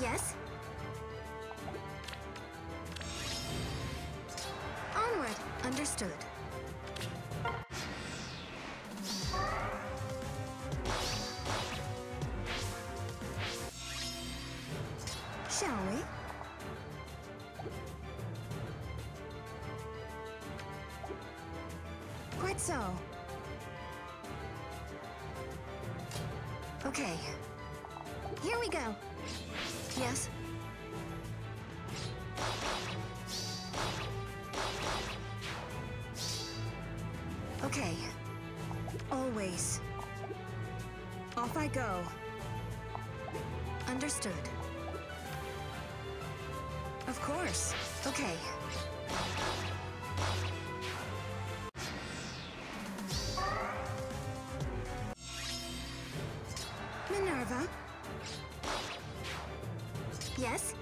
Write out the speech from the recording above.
Yes? Onward. Understood. Shall we? Quite so. Okay. Here we go. Yes? Okay. Always. Off I go. Understood. Of course. Okay. Minerva? Yes?